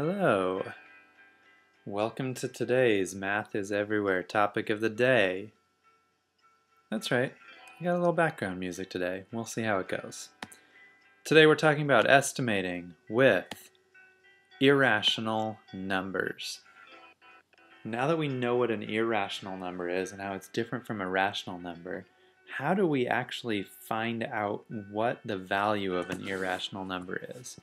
Hello. Welcome to today's Math is Everywhere topic of the day. That's right, I got a little background music today. We'll see how it goes. Today we're talking about estimating with irrational numbers. Now that we know what an irrational number is and how it's different from a rational number, how do we actually find out what the value of an irrational number is?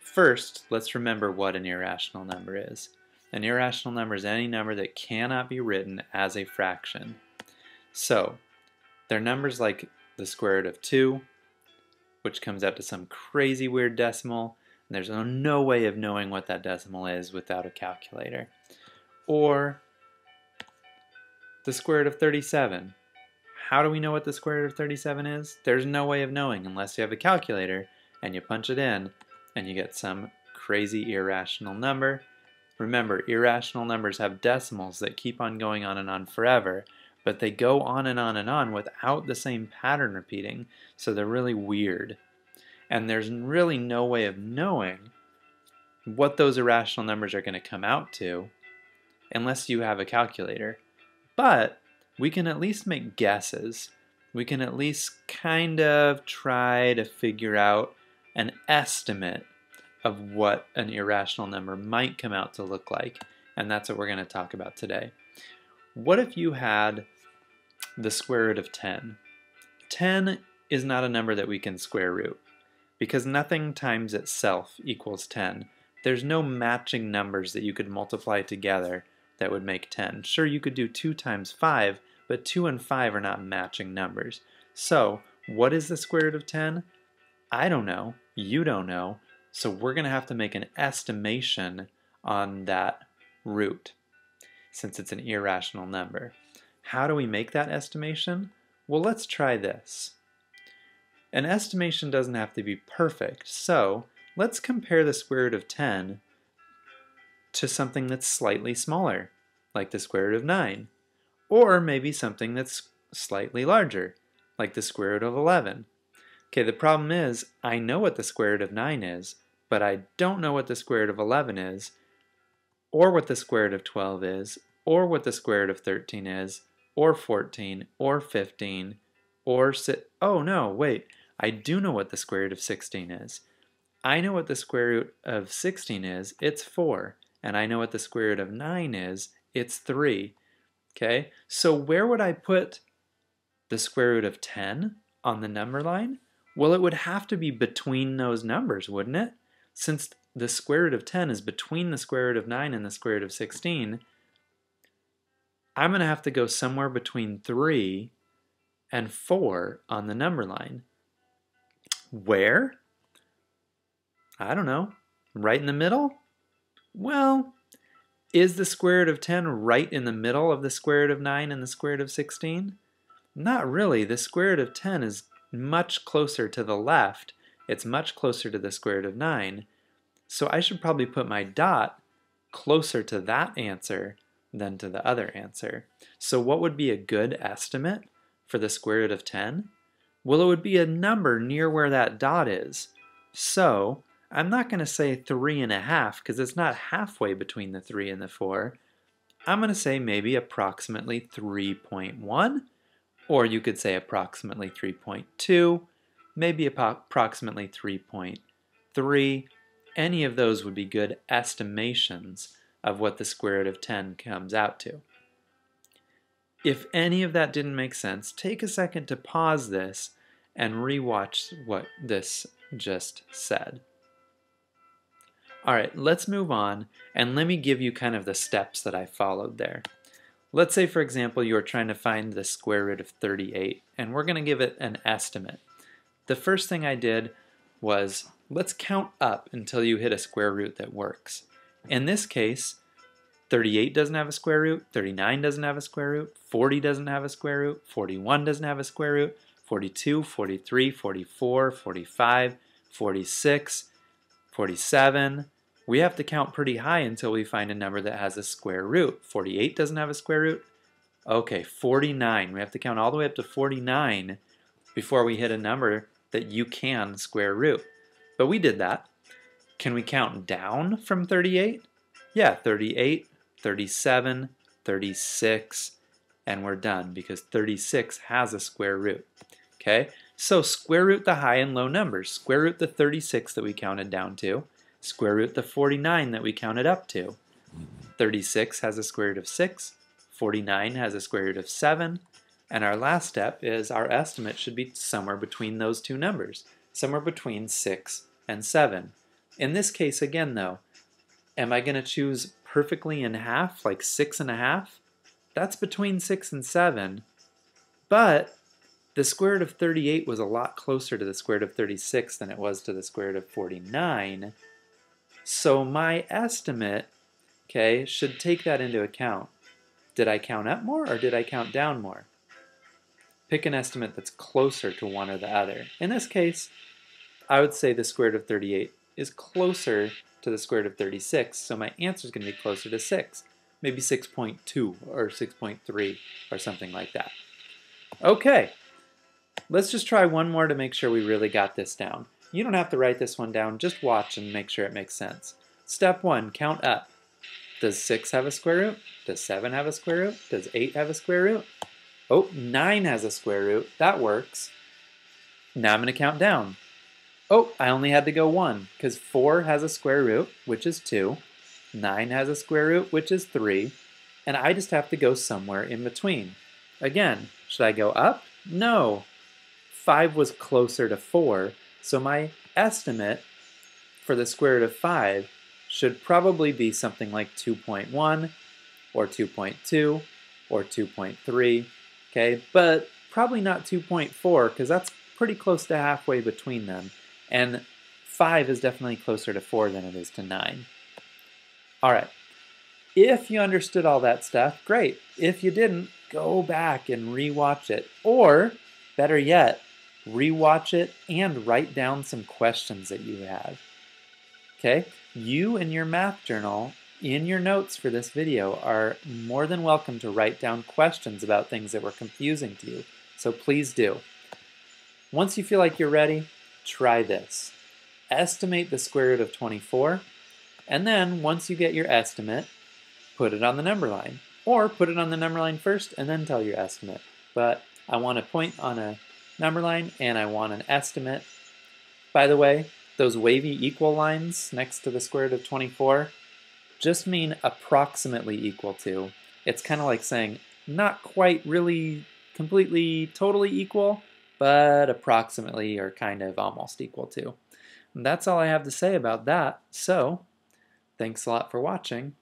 First, let's remember what an irrational number is. An irrational number is any number that cannot be written as a fraction. So, they're numbers like the square root of 2, which comes out to some crazy weird decimal, and there's no way of knowing what that decimal is without a calculator. Or the square root of 37. How do we know what the square root of 37 is? There's no way of knowing unless you have a calculator and you punch it in and you get some crazy irrational number. Remember, irrational numbers have decimals that keep on going on and on forever, but they go on and on and on without the same pattern repeating, so they're really weird. And there's really no way of knowing what those irrational numbers are going to come out to unless you have a calculator. But we can at least make guesses. We can at least kind of try to figure out an estimate of what an irrational number might come out to look like. And that's what we're going to talk about today. What if you had the square root of 10? 10 is not a number that we can square root because nothing times itself equals 10. There's no matching numbers that you could multiply together that would make 10. Sure, you could do 2 times 5, but 2 and 5 are not matching numbers. So, what is the square root of 10? I don't know. You don't know. So we're going to have to make an estimation on that root since it's an irrational number. How do we make that estimation? Well, let's try this. An estimation doesn't have to be perfect, so let's compare the square root of 10 to something that's slightly smaller, like the square root of 9, or maybe something that's slightly larger, like the square root of 11. Okay, the problem is, I know what the square root of 9 is, but I don't know what the square root of 11 is, or what the square root of 12 is, or what the square root of 13 is, or 14, or 15, or si oh no, wait, I do know what the square root of 16 is. I know what the square root of 16 is, it's 4, and I know what the square root of 9 is, it's 3. Okay, so where would I put the square root of 10 on the number line? Well, it would have to be between those numbers, wouldn't it? Since the square root of 10 is between the square root of 9 and the square root of 16, I'm going to have to go somewhere between 3 and 4 on the number line. Where? I don't know. Right in the middle? Well, is the square root of 10 right in the middle of the square root of 9 and the square root of 16? Not really. The square root of 10 is much closer to the left. It's much closer to the square root of 9. So I should probably put my dot closer to that answer than to the other answer. So what would be a good estimate for the square root of 10? Well, it would be a number near where that dot is. So I'm not going to say 3 and a half because it's not halfway between the 3 and the 4. I'm going to say maybe approximately 3.1 or you could say approximately 3.2, maybe approximately 3.3. Any of those would be good estimations of what the square root of 10 comes out to. If any of that didn't make sense, take a second to pause this and rewatch what this just said. All right, let's move on and let me give you kind of the steps that I followed there. Let's say, for example, you're trying to find the square root of 38, and we're going to give it an estimate. The first thing I did was, let's count up until you hit a square root that works. In this case, 38 doesn't have a square root, 39 doesn't have a square root, 40 doesn't have a square root, 41 doesn't have a square root, 42, 43, 44, 45, 46, 47, we have to count pretty high until we find a number that has a square root. 48 doesn't have a square root. Okay, 49. We have to count all the way up to 49 before we hit a number that you can square root. But we did that. Can we count down from 38? Yeah, 38, 37, 36, and we're done because 36 has a square root. Okay, so square root the high and low numbers. Square root the 36 that we counted down to. Square root the 49 that we counted up to. 36 has a square root of 6. 49 has a square root of 7. And our last step is our estimate should be somewhere between those two numbers. Somewhere between 6 and 7. In this case, again though, am I going to choose perfectly in half, like 6 and a half? That's between 6 and 7. But the square root of 38 was a lot closer to the square root of 36 than it was to the square root of 49. So my estimate, okay, should take that into account. Did I count up more or did I count down more? Pick an estimate that's closer to one or the other. In this case, I would say the square root of 38 is closer to the square root of 36, so my answer is going to be closer to 6. Maybe 6.2 or 6.3 or something like that. Okay, let's just try one more to make sure we really got this down. You don't have to write this one down, just watch and make sure it makes sense. Step 1, count up. Does 6 have a square root? Does 7 have a square root? Does 8 have a square root? Oh, 9 has a square root. That works. Now I'm going to count down. Oh, I only had to go one because 4 has a square root, which is 2. 9 has a square root, which is 3. And I just have to go somewhere in between. Again, should I go up? No. 5 was closer to 4, so my estimate for the square root of 5 should probably be something like 2.1 or 2.2 or 2.3, okay? But probably not 2.4 because that's pretty close to halfway between them. And 5 is definitely closer to 4 than it is to 9. All right. If you understood all that stuff, great. If you didn't, go back and rewatch it. Or, better yet, rewatch it and write down some questions that you have. Okay? You in your math journal, in your notes for this video, are more than welcome to write down questions about things that were confusing to you. So please do. Once you feel like you're ready, try this. Estimate the square root of 24, and then once you get your estimate, put it on the number line. Or put it on the number line first and then tell your estimate. But I want a point on a number line and I want an estimate. By the way, those wavy equal lines next to the square root of 24 just mean approximately equal to. It's kind of like saying not quite really completely totally equal, but approximately or kind of almost equal to. And that's all I have to say about that. So, thanks a lot for watching,